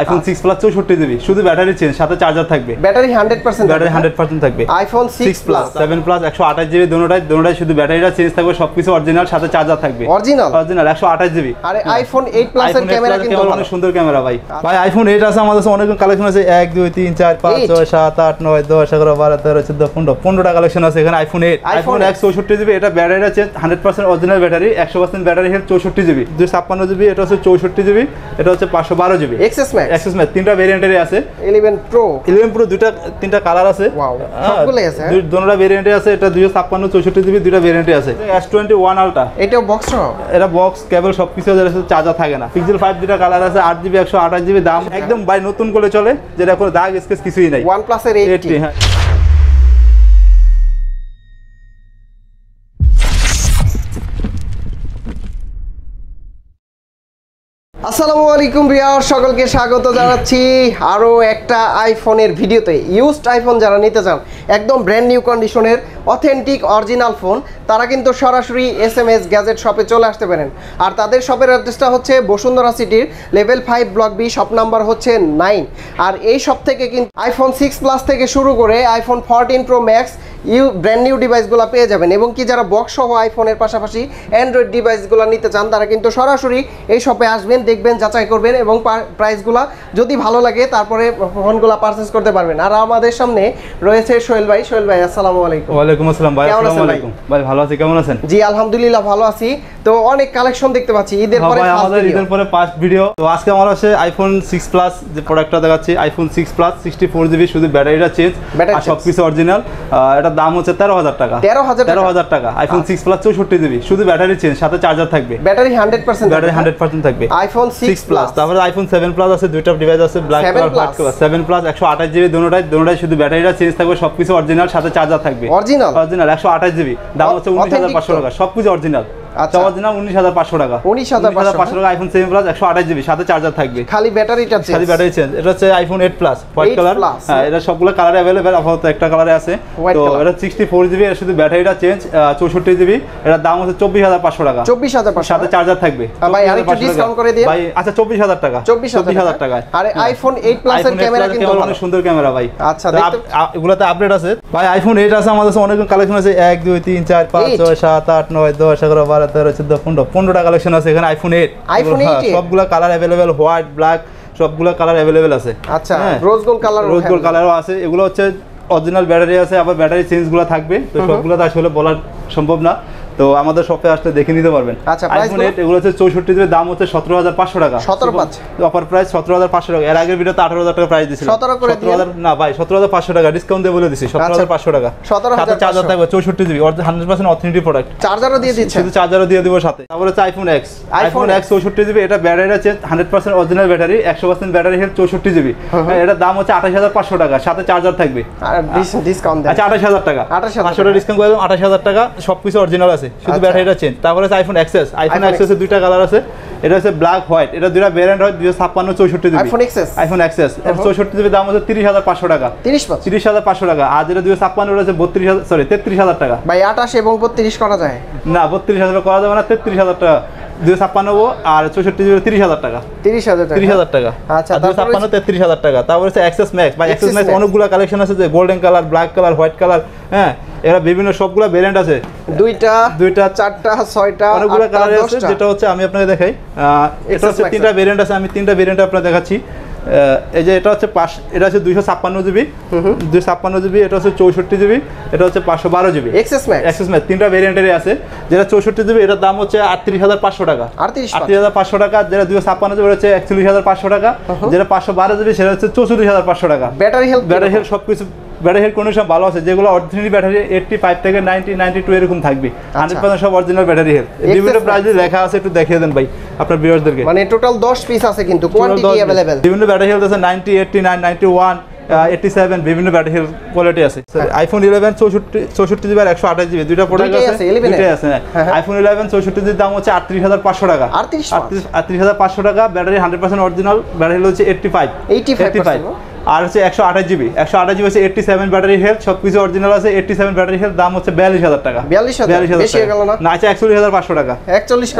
IPhone six plus চৌষট্টি GB শুধু battery change সাথে চার্জার থাকবে। Battery hundred percent battery hundred percent থাকবে। IPhone six plus seven plus একশো আঠাশ জিবি দুটাই দুটাই শুধু ব্যাটারিটা চেঞ্জ থাকবে সবকিছু অরিজিনাল সাথে চার্জার থাকবে। অরিজিনাল অরিজিনাল একশো আঠাশ জিবি আরে আইফোন এইট প্লাস এর ক্যামেরা কিন্তু অনেক সুন্দর ক্যামেরা ভাই। ভাই আইফোন এইট আছে আমাদের কাছে অনেক কালেকশন আছে এক দুই তিন চার পাঁচ Eight? ছয় সাত আট নয় দশ এগারো বারো তেরো চোদ্দ পনেরো। পনেরোটা কালেকশন আছে এখানে আইফোন এইট iPhone আইফোন এক চৌষট্টি জিবি এটা ব্যাটারি আছে হান্ড্রেড পার্সেন্ট অরিজিনাল ব্যাটারি একশো পার্সেন্ট ব্যাটারি হেলথ চৌষট্টি জিবি দুই ছাপ্পান্ন জিবি এটা হচ্ছে চৌষট্টি জিবি এটা হচ্ছে পাঁচশো বারো জিবি এক্সএস ম্যাক্স অ্যাক্সেস ম্যাথ তিনটা ভেরিয়েন্টের আছে। 11 প্রো ইলেভেন প্রো দুইটা তিনটা কালার আছে। ওয়াও সবগুলাই আছে, হ্যাঁ? দুই- দুটোটা ভেরিয়েন্টে আছে এটা দুইশো ছাপ্পান্ন চৌষট্টি জিবি দুটা ভেরিয়েন্টে আছে। এস টোয়েন্টি ওয়ান আলটা এটাও বক্স সহ এটা বক্স কেবল সব কিছু চার্জার থাকে না। পিক্সেল ফাইভ দুটা কালার আছে আট জিবি একশো আঠাশ জিবি দাম। একদম ভাই নতুন করে চলে যেটা কোনো দাগ স্কেচ কিছুই নাই। ওয়ান প্লাস এর হ্যাঁ। আসসালামু আলাইকুম রিয়ার সকলকে স্বাগত জানাচ্ছি। আরও একটা আইফোনের ভিডিওতে ইউজড আইফোন যারা নিতে চান একদম ব্র্যান্ড নিউ কন্ডিশনের অথেন্টিক অরিজিনাল ফোন তারা কিন্তু সরাসরি এস এম এস গ্যাজেট শপে চলে আসতে পারেন। আর তাদের শপের অ্যাড্রেসটা হচ্ছে বসুন্ধরা সিটির level five block B shop number হচ্ছে নাইন আর এই শপ থেকে কিন্তু আইফোন সিক্স প্লাস থেকে শুরু করে আইফোন ফোরটিন প্রো ম্যাক্স ইউ ব্র্যান্ড নিউ ডিভাইসগুলো পেয়ে যাবেন। এবং কি যারা বক্স সহ আইফোনের পাশাপাশি অ্যান্ড্রয়েড ডিভাইসগুলো নিতে চান, তারা কিন্তু সরাসরি এই শপে আসবেন, দেখবেন, যাচাই করবেন এবং প্রাইসগুলো যদি ভালো লাগে, তারপরে ফোনগুলো পারচেস করতে পারবেন। আর আমাদের সামনে রয়েছে সোহেল ভাই সোহেল ভাই আসসালামু আলাইকুম। ওয়ালাইকুম আসসালাম ভাই আসসালামু আলাইকুম। ভাই? ভালো আছি কেমন আছেন? জি আলহামদুলিল্লাহ ভালো আছি। তো অনেক কালেকশন দেখতে পাচ্ছি ঈদের পরে ভাই আমাদের ঈদের পরে ফার্স্ট ভিডিও তো আজকে আমার আছে আইফোন সিক্স প্লাস যে প্রোডাক্টটা দেখাচ্ছি iPhone six plus sixty four GB শুধু ব্যাটারিটা চেঞ্জ আর সব অরিজিনাল এটার দাম হচ্ছে তেরো হাজার টাকা। 13,000 তেরো টাকা? আইফোন সিক্স প্লাস চৌষট্টি জিবি শুধু ব্যাটারি চেঞ্জ সাথে চার্জার থাকবে। Battery hundred percent battery hundred percent থাকবে। IPhone six six plus plus তারপরে আইফোন সেভেন প্লাস আছে দুইটা ডিভাইস আছে black 7 colour white seven plus একশো আঠাশ জিবি দুটাই দুটাই শুধু ব্যাটারিটা চেঞ্জ থাকবে সব কিছু অরিজিনাল সাথে চার্জার থাকবে। অরিজিনাল? অরিজিনাল একশো আঠাশ জিবি দাম হচ্ছে উনিশ হাজার পাঁচশো? টাকা সবকিছু অরিজিনাল। আচ্ছা। অরিজিনাল উনিশ হাজার পাঁচশো টাকা। 19,500 টাকা আইফোন প্লাস জিবি সাথে চার্জার থাকবে। খালি ব্যাটারিটা ব্যাটারি চেঞ্জ এটা হচ্ছে iPhone eight plus white colour হ্যাঁ এটা সবগুলো কালার অ্যাভেলেবেল আপাতত একটা কালারে আছে। তো এটা সিক্সটি ফোর জিবি এটা শুধু ব্যাটারিটা চেঞ্জ চৌষট্টি জিবি এটার দাম হচ্ছে চব্বিশ হাজার পাঁচশো টাকা। চব্বিশ হাজার পাঁচশো সাথে চার্জার থাকবে। ভাই, আরেকটু 24,500 করে আচ্ছা টাকা। আরে আইফোন এইট প্লাস এর ক্যামেরা কিন্তু অনেক সুন্দর ক্যামেরা ভাই। আচ্ছা, এগুলোতে আপডেট আছে? ভাই আইফোন এইট আছে আমাদের কাছে অনেক কালেকশন আছে। এক দুই তিন চার পাঁচ Eight? ছয় সাত আট নয় দশ এগারো বারো তেরো চোদ্দ পনেরো পনেরোটা কালেকশন আছে এখানে আইফোন এইট আইফোন 8 সবগুলো কালার অ্যাভেলেবেল হোয়াইট ব্ল্যাক সবগুলো কালার অ্যাভেলেবেল আছে। আচ্ছা। Rose gold colour rose gold কালারও আছে এগুলো হচ্ছে অরিজিনাল ব্যাটারি আছে আবার ব্যাটারি চেঞ্জগুলো থাকবে তো সবগুলো তো আসলে বলা সম্ভব না। তো আমাদের শপে আসলে দেখে নিতে পারবেন। আচ্ছা, আইফোন এইট এগুলো হচ্ছে চৌষট্টি জিবির দাম হচ্ছে সতেরো হাজার পাঁচশো টাকা। 17,500 অফার প্রাইস সতেরো হাজার পাঁচশো টাকা। এর আগের ভিডিওতে আঠারো হাজার টাকা প্রাইস দিয়েছিল 17 করে দিয়ে? না ভাই সতেরো হাজার পাঁচশো টাকা। ডিসকাউন্ট দিয়ে বলে দিছি সতেরো হাজার পাঁচশো টাকা। 17,500 সাথে চার্জার থাকবে চৌষট্টি GB hundred percent authentic product চার্জারও দিয়ে দিচ্ছে। শুধু চার্জারও দিয়ে দিব সাথে। তারপরে হচ্ছে আইফোন এক্স আইফোন এক্স চৌষট্টি জিবি এটা ব্যাটারি আছে হান্ড্রেড পার্সেন্ট অরিজিনাল ব্যাটারি একশো পার্সেন্ট ব্যাটারি হেলথ চৌষট্টি জিবি। এটার দাম হচ্ছে আঠাশ হাজার পাঁচশো টাকা। সাথে চার্জার থাকবে। ডিসকাউন্ট আচ্ছা আঠাশ হাজার টাকা। 28,000 পাঁচশো টাকা ডিসকাউন্ট করে আঠাশ হাজার টাকা সব কিছু অরিজিনাল আছে। শুধু আচ্ছা। ব্যাটারিটা চেঞ্জ তারপরে আছে আইফোন এক্সেস আইফোন এক্সেসের দুইটা কালার আছে। এটা হচ্ছে ব্ল্যাক হোয়াইট এটা দুইটা ভ্যারিয়েন্ট হয় দুইশো ছাপ্পান্ন চৌষট্টি GB iPhone XS iPhone XS চৌষট্টি জিবি দাম হচ্ছে তিরিশ হাজার পাঁচশো টাকা। তিরিশ তিরিশ হাজার পাঁচশো টাকা। আর যেটা দুইশো ছাপ্পান্ন হচ্ছে বত্রিশ হাজার সরি তেত্রিশ হাজার টাকা। ভাই আঠাশ এবং বত্রিশ করা যায়। না বত্রিশ হাজার করা যাবে না তেত্রিশ হাজার টাকা। দুশো ছাপ্পান্ন আর চৌষট্টি জিবি তিরিশ হাজার টাকা। তিরিশ হাজার তিরিশ হাজার টাকা। আচ্ছা, দুশো ছাপ্পান্ন তেত্রিশ হাজার টাকা। তারপরে হচ্ছে অ্যাক্সেস ম্যাক্স বা অ্যাক্সেস Access ম্যাক্স অনেকগুলো কালেকশন আছে যে golden colour black colour white colour হ্যাঁ এরা বিভিন্ন সবগুলো ভেরিয়েন্ট আছে। দুইটা দুইটা চারটা ছয়টা অনেকগুলো কালার আছে। যেটা হচ্ছে আমি আপনাকে দেখাই। আহ, এটা হচ্ছে তিনটা ভেরিয়েন্ট আছে আমি তিনটা ভেরিয়েন্ট আপনাকে দেখাচ্ছি। এই যে এটা হচ্ছে পাঁচ এটা হচ্ছে দুইশো ছাপ্পান্ন জিবি দুইশো ছাপ্পান্ন জিবি এটা হচ্ছে চৌষট্টি জিবি এটা হচ্ছে পাঁচশো বারো GB XS max XS max তিনটা ভেরিয়েন্টেরই আছে। যেটা চৌষট্টি জিবি এটার দাম হচ্ছে আটত্রিশ হাজার পাঁচশো টাকা। আটত্রিশ আটত্রিশ হাজার পাঁচশো টাকা যেটা দুশো ছাপ্পান্ন জিবি হচ্ছে একচল্লিশ হাজার পাঁচশো টাকা। যেটা পাঁচশো বারো জিবি সেটা হচ্ছে চৌচল্লিশ হাজার পাঁচশো টাকা। ব্যাটারি হেলথ ব্যাটারি হেলথ সব কিছু ব্যাটারি হেলথ কন্ডিশন ভালো আছে যেগুলো অরিজিনাল ব্যাটারি এইটটি ফাইভ থেকে নাইনটি নাইনটি টু এরকম থাকবে। হান্ড্রেড পার্সেন্ট সব অরিজিনাল ব্যাটারি হেলথ বিভিন্ন প্রাইস লেখা আছে একটু দেখিয়ে দেন ভাই আপনার ভিউয়ার্সদেরকে মানে টোটাল দশ পিস আছে কিন্তু কোয়ান্টিটি অ্যাভেলেবেল বিভিন্ন ব্যাটারি হেলথ আছে ninety eighty nine ninety one eighty seven বিভিন্ন ব্যাটারি হেলথ কোয়ালিটি আছে আইফোন ইলেভেন চৌষট্টি চৌষট্টি জিবি আর একশো আঠাশ জিবি দুইটা প্রোডাক্ট আছে? আছে, 11 এর? দুইটাই আছে হ্যাঁ, হ্যাঁ। আইফোন ইলেভেন চৌষট্টি জিবির দাম হচ্ছে আটত্রিশ হাজার পাঁচশো টাকা। 38,500 আটত্রিশ হাজার পাঁচশো টাকা battery hundred percent original battery হচ্ছে এইটটি ফাইভ 85% আর হচ্ছে একশো আঠাশ জিবি। একশো আঠাশ জিবি হচ্ছে এইটটি সেভেন ব্যাটারি হেলথ সব কিছু অরিজিনাল আছে এইটটি সেভেন ব্যাটারি হেলথ দাম হচ্ছে বিয়াল্লিশ হাজার টাকা। 42,000? বেশি হয়ে না? আছে একচল্লিশ হাজার পাঁচশো টাকা। একচল্লিশ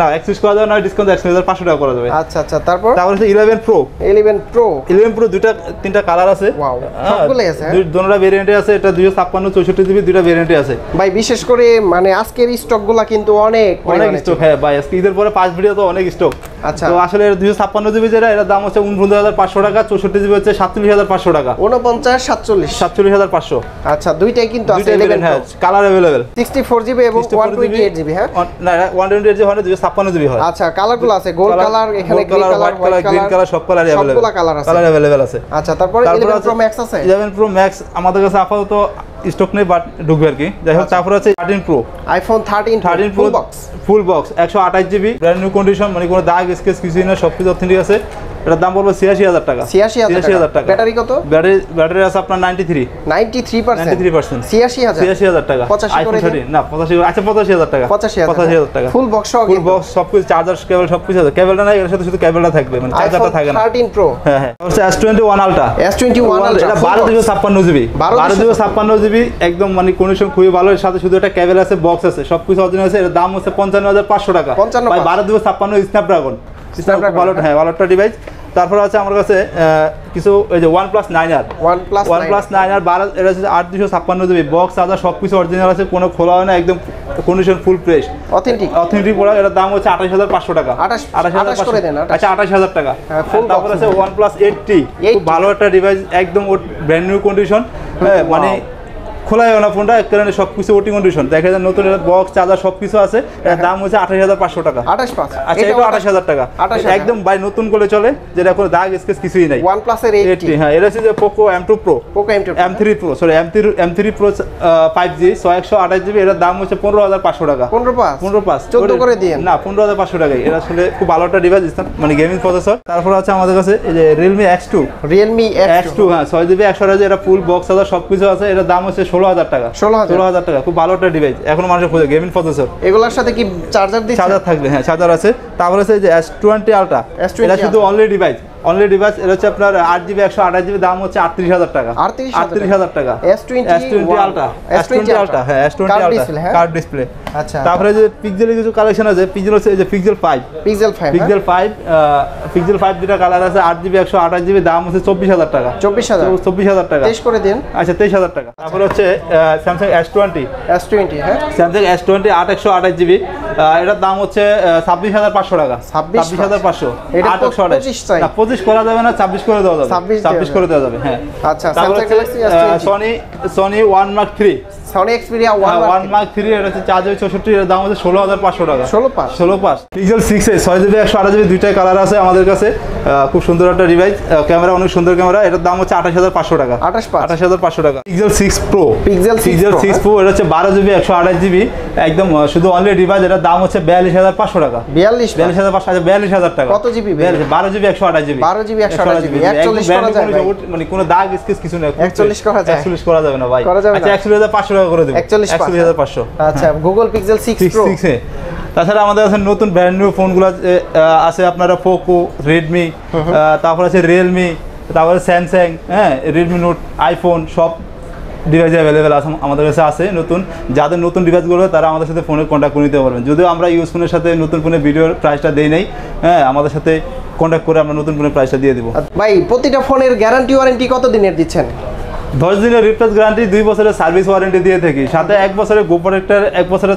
না একচল্লিশ করা যাবে না ডিসকাউন্ট একশো হাজার পাঁচশো টাকা করা যাবে। আচ্ছা আচ্ছা তারপর? তারপর হচ্ছে eleven pro eleven pro eleven pro দুইটা তিনটা কালার আছে। হ্যাঁ, সবগুলোই আছে, হ্যাঁ? ভেরিয়েন্টে আছে এটা দুইশো ছাপ্পান্ন চৌষট্টি জিবি দুইটা ভেরিয়েন্টে আছে। ভাই বিশেষ করে মানে আজকের স্টকগুলা কিন্তু অনেক অনেক স্টক হ্যাঁ ভাই আজকে ঈদের পরে পাঁচ ভিডিও তো অনেক স্টক আচ্ছা। তো আসলে দুইশো ছাপ্পান্ন জিবি যেটা এটার দাম হচ্ছে উনপঞ্চাশ হাজার পাঁচশো টাকা চৌষট্টি জিবি হচ্ছে সাতচল্লিশ হাজার পাঁচশো টাকা। উনপঞ্চাশ সাতচল্লিশ। সাতচল্লিশ হাজার পাঁচশো। আচ্ছা দুইটাই কিন্তু দুইটা হ্যাঁ colour available sixty four GB এবং ওয়ান টোয়েন্টি এইট জিবি হ্যাঁ? না ওয়ান টোয়েন্টি এইট জিবি হয় না ছাপ্পান্ন জিবি হয়। আচ্ছা কালারগুলো আছে গোল্ড কালার এখানে colour white colour green colour সব কালার অ্যাভেলেবেল কালার আছে। কালার অ্যাভেলেবেল আছে। আচ্ছা তারপরে ইলেভেন প্রো ম্যাক্স আছে? ইলেভেন প্রো ম্যাক্স আমাদের কাছে আপাতত স্টক নেই বাট ঢুকবে আর কি। যাই হোক তারপর আছে thirteen pro iPhone thirteen thirteen pro full box full box একশো আঠাশ জিবি ব্র্যান্ড নিউ কন্ডিশন মানে কোনো দাগ স্কেচ কিছুই না সব কিছু অথেন্টিক আছে। এটার দাম পড়বে ছিয়াশি হাজার টাকা। ছিয়াশি হাজার টাকা। ব্যাটারি কত? ব্যাটারি ব্যাটারি আছে আপনার ninety three ninety three percent three percent ছিয়াশি হাজার। ছিয়াশি হাজার টাকা। পঁচাশি না পঁচাশি আচ্ছা পঁচাশি হাজার টাকা। পঁচাশি পঁচাশি হাজার টাকা। ফুল বক্স ফুল বক্স সব কিছু চার্জার কেবল সব কিছু আছে। কেবলটা নাই এর সাথে শুধু কেবলটা থাকবে। মানে চার্জারটা থাকে না। থার্টিন প্রো হ্যাঁ হ্যাঁ। S twenty one ultra S twenty one এটা বারো দুশো ছাপ্পান্ন জিবি বারো দুশো ছাপ্পান্ন। জিবি একদম মানে কন্ডিশন খুবই ভালো। এর সাথে শুধু একটা ক্যাবেল আছে বক্স আছে। সব কিছু অরিজিনাল আছে। এর দাম হচ্ছে পঞ্চান্ন হাজার পাঁচশো টাকা। 55 ভাই বারো দুশো ছাপ্পান্ন স্ন্যাপড্রাগন Snapdragon, ভালো। হ্যাঁ। ভালো একটা ডিভাইস তারপরে আছে আমার কাছে কিছু এই যে OnePlus nine R. OnePlus OnePlus nine R বারো এটা হচ্ছে আট দুশো ছাপ্পান্ন জিবি বক্স চার্জার সব কিছু অরিজিনাল আছে কোনো খোলা হয় না একদম condition full fresh authentic authentic product এটার দাম হচ্ছে আঠাশ হাজার পাঁচশো টাকা। 28 আঠাশ হাজার 28 করে দেন, আচ্ছা আঠাশ হাজার টাকা। হ্যাঁ, তারপর আছে ওয়ান প্লাস এইটটি 80 ভালো একটা ডিভাইস একদম ব্র্যান্ড নিউ কন্ডিশন হ্যাঁ মানে খোলা হয় না ফোনটা কারণে সব কিছু ওটি কন্ডিশন দেখা যায় নতুন বক্স চার্জার সব কিছু আছে এটার দাম হচ্ছে আঠাশ হাজার পাঁচশো টাকা। আঠাশ পাঁচ। আচ্ছা এটা আঠাশ হাজার টাকা। 28,000 একদম বাই নতুন করে চলে যেটা কোনো দাগ স্কেচ কিছুই নাই। ওয়ান প্লাসের এইটটি হ্যাঁ এটা হচ্ছে যে Poco M two pro Poco M two M three pro sorry M three M three pro five G ছয় একশো আঠাশ জিবি এটার দাম হচ্ছে পনেরো হাজার পাঁচশো টাকা। পনেরো পাঁচ। পনেরো পাঁচ। চোদ্দ করে দিয়েন। না পনেরো হাজার পাঁচশো টাকাই। এটা আসলে খুব ভালো একটা ডিভাইস মানে গেমিং প্রসেসর তারপর আছে আমাদের কাছে এই যে Realme X two Realme X two হ্যাঁ ছয় জিবি একশো আঠাশ এটা ফুল বক্স হাজার সব কিছু আছে এটার দাম হচ্ছে ষোলো হাজার টাকা। 16,000 ষোলো হাজার টাকা খুব ভালো একটা ডিভাইস এখন মানুষের খোঁজে গেমিং প্রসেসর এগুলোর সাথে কি চার্জার দিচ্ছে? চার্জার থাকবে হ্যাঁ চার্জার আছে। তারপরে আছে যে এস টোয়েন্টি আলট্রা S20 এটা শুধু অনলি ডিভাইস অনলি ডিভাইস হচ্ছে আপনার আট জিবি একশো আঠাশ জিবি দাম হচ্ছে আটত্রিশ হাজার টাকা। আটত্রিশ হাজার টাকা। S twenty ultra S twenty ultra হ্যাঁ S twenty ultra display? Card display আচ্ছা। তারপরে যে পিক্সেলের কিছু কালেকশন আছে পিক্সেল হচ্ছে এই যে Pixel five Pixel five Pixel five Pixel five যেটা কালার আছে আট জিবি একশো আঠাশ জিবি দাম হচ্ছে চব্বিশ হাজার টাকা। চব্বিশ হাজার। চব্বিশ হাজার টাকা। তেইশ করে দিন। আচ্ছা তেইশ হাজার টাকা। তারপরে হচ্ছে Samsung S twenty S twenty হ্যাঁ। স্যামসাং এস টোয়েন্টি আট একশো আঠাশ জিবি এটার দাম হচ্ছে ছাব্বিশ হাজার পাঁচশো টাকা। ছাব্বিশ হাজার। পাঁচশো। আট একশো আঠাশ। 25 চাই। না পঁচিশ করা যাবে না ছাব্বিশ করে দেওয়া যাবে। ছাব্বিশ করে দেওয়া যাবে হ্যাঁ। আচ্ছা Sony Sony one Mark three Sony Xperia one one Mark three এটা হচ্ছে চার জিবি চৌষট্টি এর দাম হচ্ছে ষোলো হাজার পাঁচশো টাকা। ষোলো পাঁচ। ষোলো পাঁচ। পিক্সেল সিক্স এ ছয় জিবি একশো আঠাশ জিবি দুইটাই কালার আছে আমাদের কাছে। খুব সুন্দর একটা ডিভাইস ক্যামেরা অনেক সুন্দর ক্যামেরা এটার দাম হচ্ছে আঠাশ হাজার পাঁচশো টাকা। আঠাশ পাঁচ। আঠাশ হাজার পাঁচশো টাকা। Pixel six pro Pixel 6 Pixel Pro, six pro এটা হচ্ছে বারো জিবি একশো আঠাশ জিবি একদম শুধু অনলি ডিভাইস এটার দাম হচ্ছে বিয়াল্লিশ হাজার পাঁচশো টাকা। বিয়াল্লিশ বিয়াল্লিশ হাজার পাঁচশো আচ্ছা বিয়াল্লিশ হাজার টাকা। কত? বিয়াল্লিশ? বারো জিবি একশো আঠাশ জিবি 12 GB 128 GB, 41 করা যায় মানে কোনো দাগ স্কেচ কিছু নেই। 41 করা যায়। একচল্লিশ করা যাবে না ভাই। না। আচ্ছা একচল্লিশ হাজার পাঁচশো টাকা করে দেবো। 41 একচল্লিশ হাজার পাঁচশো। আচ্ছা গুগল পিক্সেল সিক্স সিক্স তাছাড়া আমাদের কাছে নতুন ব্র্যান্ড নিউ ফোনগুলো আছে আপনারা পোকো রেডমি তারপর আছে রিয়েলমি তারপরে স্যামসাং হ্যাঁ রেডমি নোট আইফোন সব ডিভাইস অ্যাভেলেবেল আছে আমাদের কাছে আছে নতুন। যাদের নতুন ডিভাইসগুলো তারা আমাদের সাথে ফোনে কন্ট্যাক্ট করে নিতে পারবেন। যদিও আমরা ইউজ ফোনের সাথে নতুন ফোনের ভিডিওর প্রাইসটা দেই নাই হ্যাঁ আমাদের সাথে কন্ট্যাক্ট করে আমরা নতুন ফোনের প্রাইসটা দিয়ে দিব। ভাই প্রতিটা ফোনের গ্যারান্টি ওয়ারেন্টি কত দিনের দিচ্ছেন? দশ দিনের রিপ্লেস গ্যারান্টি দুই বছরের সার্ভিস ওয়ারেন্টি দিয়ে থাকি। সাথে এক বছরের গো প্রোটেক্টর এক বছরের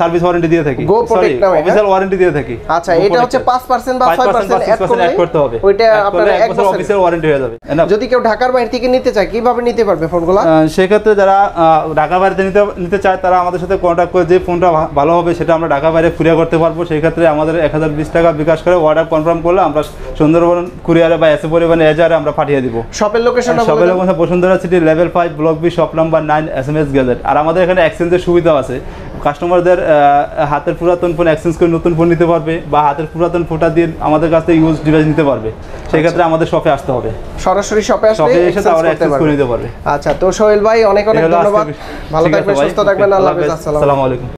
সার্ভিস ওয়ারেন্টি দিয়ে থাকি। Protect হ্যাঁ? অফিসিয়াল ওয়ারেন্টি দিয়ে থাকি। আচ্ছা এটা হচ্ছে পাঁচ পার্সেন্ট বা ছয় 5% পার্সেন্ট বা 6% করলে add করতে হবে। ওইটা আপনার এক বছর অফিসিয়াল ওয়ারেন্টি হয়ে যাবে। যদি কেউ ঢাকার বাইরে থেকে নিতে চায় কীভাবে নিতে পারবে ফোনগুলো? সেক্ষেত্রে যারা আহ, ঢাকা বাইরে নিতে নিতে চায় তারা আমাদের সাথে কন্ট্যাক্ট করে যে ফোনটা ভালো হবে সেটা আমরা ঢাকা বাইরে কুরিয়ার করতে পারব। সেই ক্ষেত্রে আমাদের এক হাজার বিশ টাকা বিকাশ করে অর্ডার কনফার্ম করলে আমরা সুন্দরবন কুরিয়ারে বা এসে পরিমাণে এজারে আমরা পাঠিয়ে দিব। শপের সবাই দেন। মধ্যে Bashundhara City level five block B shop number nine S M S gadget আর আমাদের এখানে এক্সচেঞ্জের সুবিধাও আছে। কাস্টমারদের হাতের পুরাতন ফোন এক্সচেঞ্জ করে নতুন ফোন নিতে পারবে বা হাতের পুরাতন ফোনটা দিয়ে আমাদের কাছ থেকে ইউজ ডিভাইস নিতে পারবে। সেক্ষেত্রে আমাদের শপে আসতে হবে। সরাসরি শপে আসলে শপে এসে তারপরে এক্সচেঞ্জ করে নিতে পারবে। আচ্ছা তো সোহেল ভাই অনেক অনেক ধন্যবাদ। ভালো থাকবেন সুস্থ থাকবেন। আল্লাহ হাফেজ আসসালামু আলাইকুম।